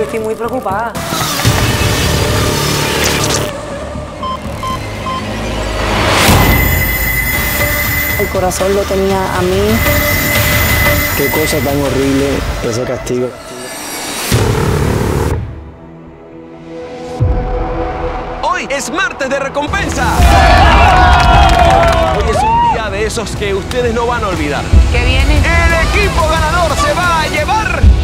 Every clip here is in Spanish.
Yo estoy muy preocupada. El corazón lo tenía a mí. Qué cosa tan horrible ese castigo. Hoy es martes de recompensa. Hoy es un día de esos que ustedes no van a olvidar. ¿Qué viene? El equipo ganador se va a llevar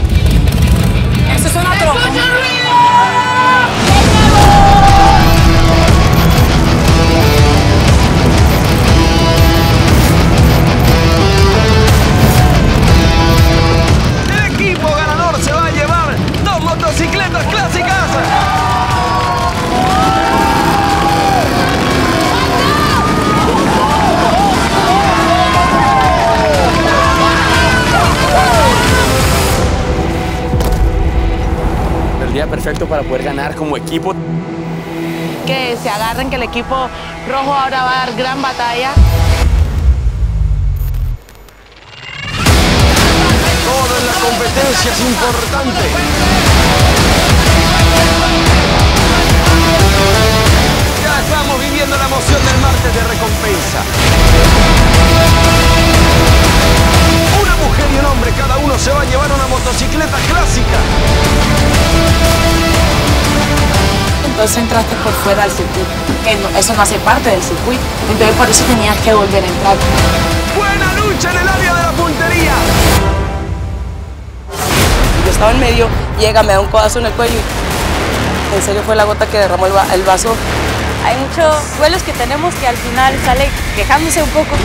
Perfecto para poder ganar como equipo. Que se agarren, que el equipo rojo ahora va a dar gran batalla. Todo en la competencia es importante. Ya estamos viviendo la emoción del martes de recompensa. Entraste por fuera del circuito. Que no- eso no hace parte del circuito. Entonces por eso tenías que volver a entrar. Buena lucha en el área de la puntería. Yo estaba en medio, llega, me da un codazo en el cuello y en serio fue la gota que derramó el, va- el vaso. Hay muchos vuelos que tenemos que al final sale quejándose un poco.